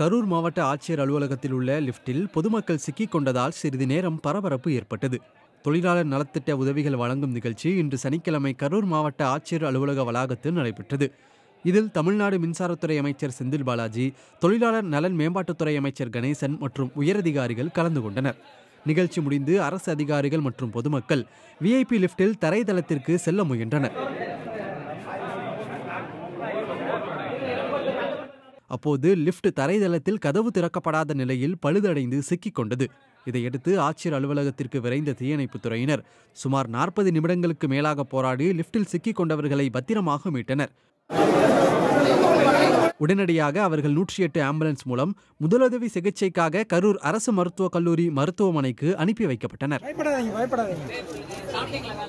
கரூர் மாவட்ட ஆட்சியர் அலுவலகத்தில் உள்ள லிப்டில் பொதுமக்கள் சிக்கிக் கொண்டதால் சிறிது நேரம் பரபரப்பு ஏற்பட்டது. தொழிலாளர் நலத்திட்ட உதவிகள் வழங்கும் நிகழ்ச்சி இன்று சனிக்கிழமை கரூர் மாவட்ட ஆட்சியர் அலுவலக வளாகத்தில் நடைபெற்றது. இதில் தமிழ்நாடு மின்சாரத்துறை அமைச்சர் செந்தில் பாலாஜி தொழிலாளர் நலன் மேம்பாட்டுத்துறை அமைச்சர் கணேசன் மற்றும் உயரதிகாரிகள் கலந்து கொண்டனர். நிகழ்ச்சி முடிந்து அரசு அதிகாரிகள் மற்றும் பொதுமக்கள் விஐபி லிப்டில் தரைதளத்திற்கு செல்ல முயன்றனர். அப்போது லிஃப்ட் தரைதளத்தில் கதவு திறக்கப்படாத நிலையில் பழுதடைந்து சிக்கிக் கொண்டது. இதையடுத்து ஆட்சியர் அலுவலகத்திற்கு விரைந்த தீயணைப்புத் துறையினர் சுமார் நாற்பது நிமிடங்களுக்கு மேலாக போராடி லிப்டில் சிக்கிக் கொண்டவர்களை பத்திரமாக மீட்டனர். உடனடியாக அவர்கள் நூற்றி எட்டு ஆம்புலன்ஸ் மூலம் முதலுதவி சிகிச்சைக்காக கரூர் அரசு மருத்துவக் கல்லூரி மருத்துவமனைக்கு அனுப்பி வைக்கப்பட்டனர். பயப்படாதீங்க பயப்படாதீங்க.